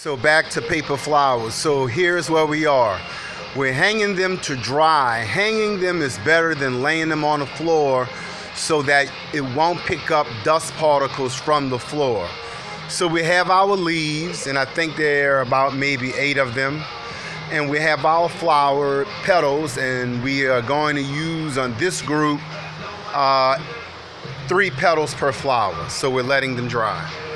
So back to paper flowers. So here's where we are. We're hanging them to dry. Hanging them is better than laying them on the floor so that it won't pick up dust particles from the floor. So we have our leaves, and I think there are about maybe eight of them. And we have our flower petals, and we are going to use on this group uh, three petals per flower. So we're letting them dry.